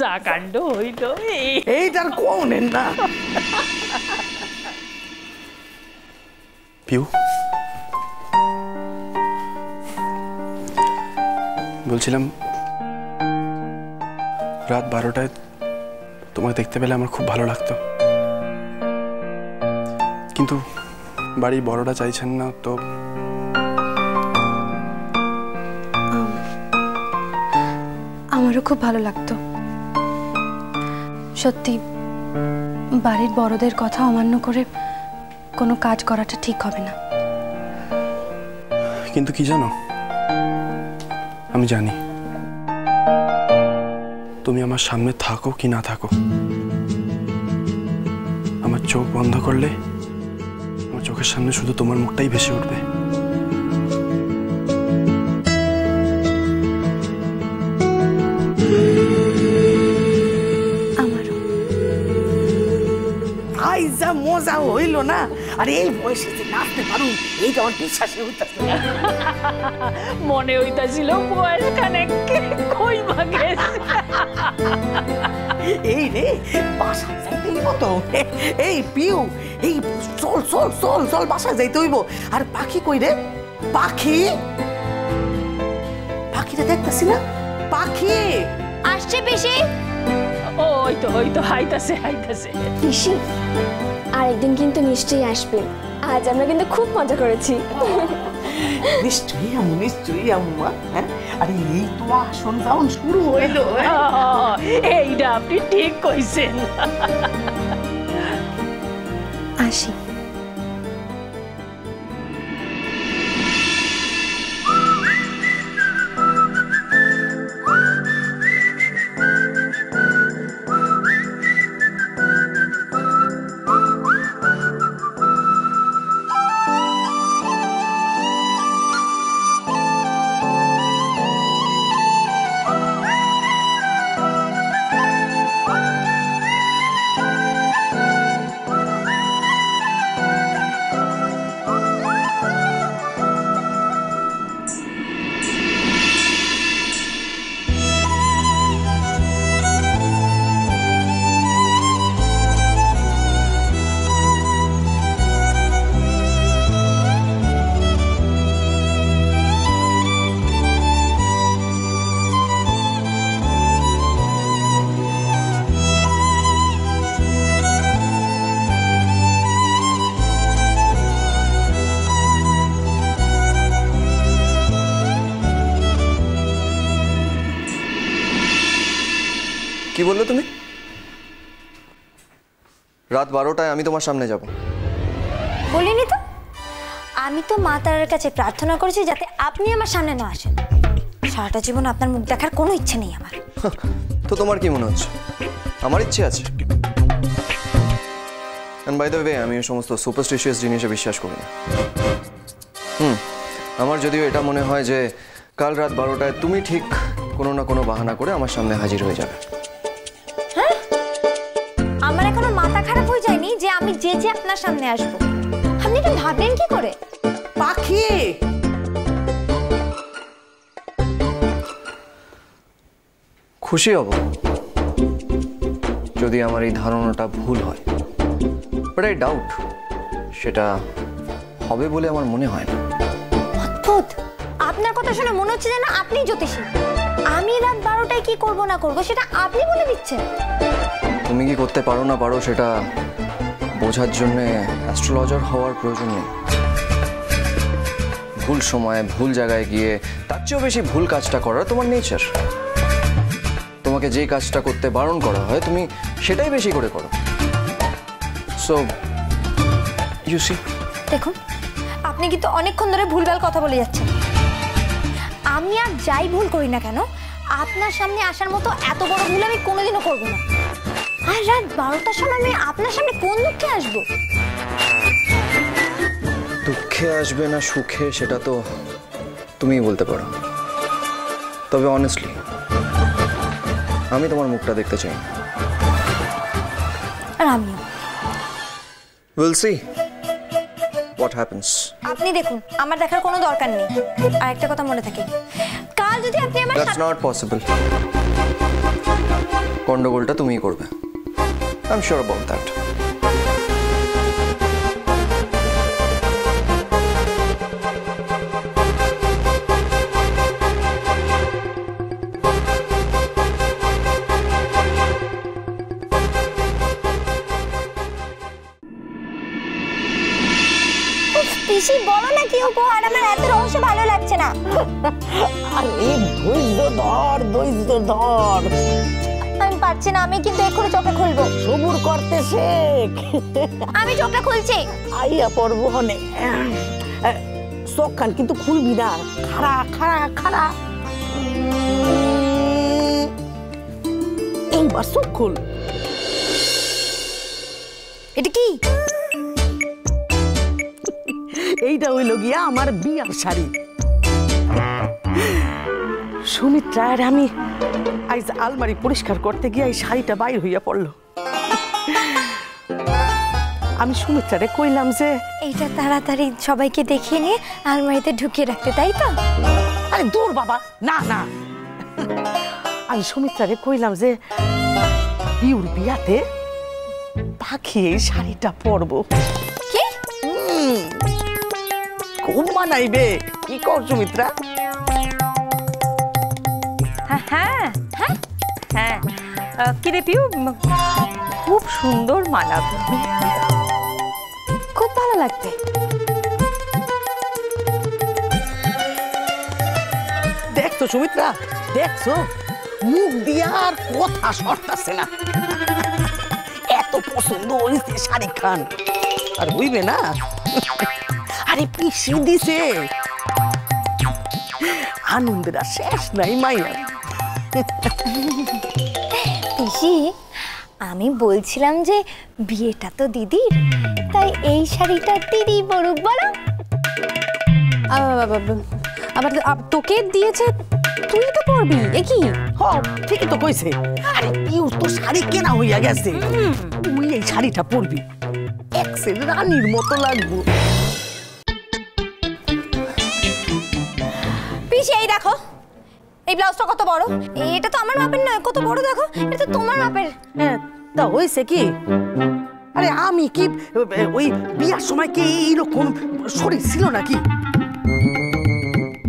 যা কাণ্ড হইল এই এইটার না? পিউ। বলছিলাম রাত বারোটায় তোমাকে দেখতে পেলে আমার খুব ভালো লাগতো। কিন্তু বাড়ির বড়রা চাইছেন না তো আমারও খুব ভালো লাগতো। সত্যি, বাড়ির বড়দের কথা অমান্য করে কোনো কাজ করাটা ঠিক হবে না। কিন্তু কি জানো? আমি জানি। তুমি আমার সামনে থাকো কি না থাকো। আমার চোখ বন্ধ করলে আমার চোখের সামনে শুধু তোমার মুখটাই ভেসে উঠবে। যা মজা হইল না আর এই বয়সে যে নাচতে পারুন এইটা আমার বিশ্বাসই হইতেছে মনে হইতাছিল বয়স খানে কই গেছে। এই রে বাসায় যাইতে হইব তো। এই পিউ এই চল চল চল চল বাসায় যাইতে হইব। আর পাখি কই রে? পাখি? পাখিটা দেখতেছি না? পাখি! আসছে পিসি ওই তো ওই তো হাইতাছে হাইতাছে। পিসি আরেকদিন কিন্তু নিশ্চয়ই আসবে। আজ আমরা কিন্তু খুব মজা করেছি। নিশ্চয়ই আমু নিশ্চয়ই আমু মা হ্যাঁ? আরে এই তো আসন যাওন শুরু হইল আহ, এইটা আপনি ঠিক কইছেন। আসি। রাত বারোটায় আমি তোমার সামনে যাব। বলিনি তো? আমি তো মা তারার কাছে প্রার্থনা করেছি যাতে আপনি আমার সামনে না আসেন। সারাটা জীবন আপনার মুখ দেখার কোনো ইচ্ছে নেই আমার। তো তোমার কি মনে হচ্ছে? আমার ইচ্ছে আছে। বাই দ্য ওয়ে আমি এই সমস্ত সুপারস্টিশিয়াস জিনিসে বিশ্বাস করি না। হুম আমার যদিও এটা মনে হয় যে কাল রাত বারোটায় তুমি ঠিক কোনো না কোনো বাহানা করে আমার সামনে হাজির হয়ে যাবে। আমি যে যে আপনার সামনে আসব। আপনি এটা ভাবলেন কি করে? পাখি! খুশি হব। যদি আমার এই ধারণাটা ভুল হয়। বাট আই ডাউট সেটা হবে বলে আমার মনে হয় না। অদ্ভুত! আপনার কথা শুনে মনে হচ্ছে যেন আপনি জ্যোতিষী। আমি রাত বারোটায় কি করব না করব সেটা আপনি বলে দিচ্ছেন। তুমি কি করতে পারো না পারো সেটা বোঝার জন্যে অ্যাস্ট্রোলজার হওয়ার প্রয়োজন নেই। ভুল সময়ে ভুল জায়গায় গিয়ে তার চেয়েও বেশি ভুল কাজটা করার তোমার নেচার তোমাকে যে কাজটা করতে বারণ করা হয়, তুমি সেটাই বেশি করে করো। সো ইউ সি দেখুন, আপনি কিন্তু অনেকক্ষণ ধরে ভুলভাল কথা বলে যাচ্ছেন। আমি আর যাই ভুল করি না কেন, আপনার সামনে আসার মতো এত বড় ভুল আমি কোনোদিনও করব না। আর রাত বারোটার সময় আমি আপনার সামনে কোন দুঃখে আসব? দুঃখে আসবে না সুখে সেটা তো তুমিই বলতে পারো। তবে অনেস্টলি আমি তোমার মুখটা দেখতে চাই আর আমিও। উইল সি হোয়াট হ্যাপেন্স আপনি দেখুন আমার দেখার কোনো দরকার নেই। আর একটা কথা মনে থাকে কাল যদি আপনি আমার দ্যাটস নট পসিবল গন্ডগোলটা তুমিই করবে। পিসি বলো না কি উপহার? আমার এত রহস্য ভালো লাগছে না। আরে ধৈর্য ধর ধৈর্য ধর। পাচ্ছি না আমি কিন্তু এক্ষুনি চোখে খুলবো। সবুর করতে শেখ। আমি চোখটা খুলছি। আইয়া পড়ব হনে চোখ কান কিন্তু খুলবি না। খাড়া খাড়া খাড়া। এইবার চোখ খুল। এটা কি? এইটা হইল গিয়া আমার বিয়ার শাড়ি। সুমিত্রার আমি আইজ আলমারি পরিষ্কার করতে গিয়ে এই শাড়িটা বাইর হইয়া পড়ল। আমি সুমিত্রারে কইলাম যে এইটা তাড়াতাড়ি সবাইকে দেখিয়ে নিয়ে আলমারিতে ঢুকিয়ে রাখতে তাই তো? আরে দূর বাবা না না। আমি সুমিত্রারে কইলাম যে বিউর বিয়াতে পাখি এই শাড়িটা পরবো। কি? খুব মানাইবে। কি কর সুমিত্রা? হ্যাঁ হ্যাঁ হ্যাঁ। হ্যাঁ আহ, কি রে পিউ? উম, খুব সুন্দর মানাবে খুব ভালো লাগবে। দেখছ সুমিত্রা? দেখছ? মুখ দিয়া আর কথা সরতাছে না। এত পছন্দ হয়েছে শাড়ি খান। আর হইবে না? আরে পিসি দিছে। আনন্দের আর শেষ নাই মাইয়া পিসি আমি বলছিলাম যে বিয়েটা তো দিদির তাই এই শাড়িটা দিদি পরুক বলো। আবার তোকে দিয়েছে তুই তো পরবি এ কি? হ ঠিকই তো কইছে। আরে পিউ তো শাড়ি কেনা হইয়া গেছে। তুই এই শাড়িটা পরবি। এক্সেল রানীর মতো লাগবো। পিসি এই দেখো এই ব্লাউজটা কত বড়? এটা তো আমার মাপের নয় কত বড় দেখো? এটা তো তোমার মাপের। হ্যাঁ তা হয়েছে কি? আরে আমি কি ওই বিয়ার সময় কি এইরকম শরীর ছিল নাকি?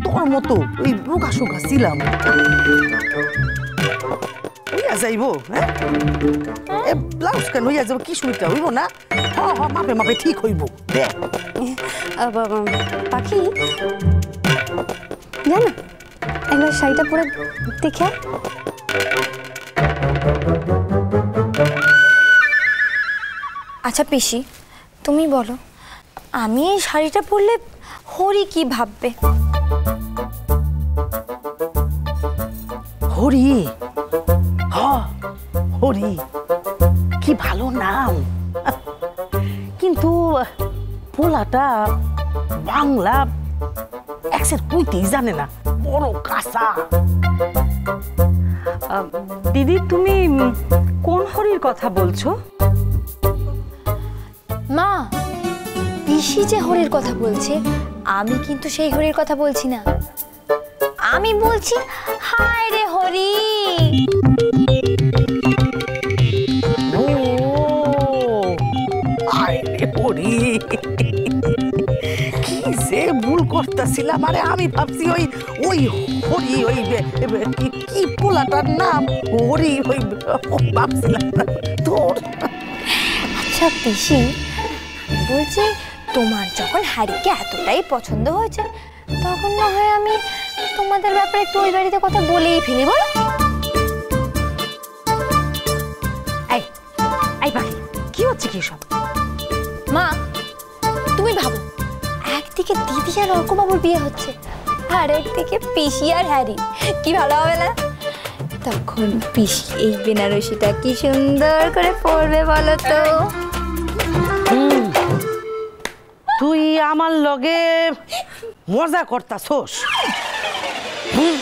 তোর মতো ওই রোগা সোগা ছিলাম। হইয়া যাইব হ্যাঁ? এ ব্লাউজ কেন হইয়া যাব কি সুবিধা হইব না? হ হ মাপে মাপে ঠিক হইব। দেখ পাখি? জানো? একবার শাড়িটা পরে দেখে আচ্ছা পিসি তুমি বলো আমি এই শাড়িটা পরলে হরি কি ভাববে? হরি? হ হরি। কি ভালো নাম। কিন্তু পোলাটা বাংলা একসের কইতেই জানে না। বড় কাঁচা। দিদি তুমি কোন হরির কথা বলছো? মা পিসি যে হরির কথা বলছে আমি কিন্তু সেই হরির কথা বলছি না। আমি বলছি হায় রে হরি! করতেছিলাম আরে আমি ভাবছি ওই ওই হরি ওই কি- পোলাটার নাম? হরি ওই ভাবছিলাম তোর। আচ্ছা পিসি বলছি তোমার যখন হারিকে এতটাই পছন্দ হয়েছে তখন না হয় আমি তোমাদের ব্যাপারে একটু ওই বাড়িতে কথা বলেই ফেলি বলো। এই এই পাখি কি হচ্ছে কি সব মা তুমি ভাবো একদিকে দিদি আর অর্কবাবুর বিয়ে হচ্ছে, আর একদিকে পিসি আর হ্যারি। কি ভালো হবে না? তখন পিসি এই বেনারসিটা কি সুন্দর করে পড়বে বলো তো? তুই আমার লগে মজা করতাছোস। হুম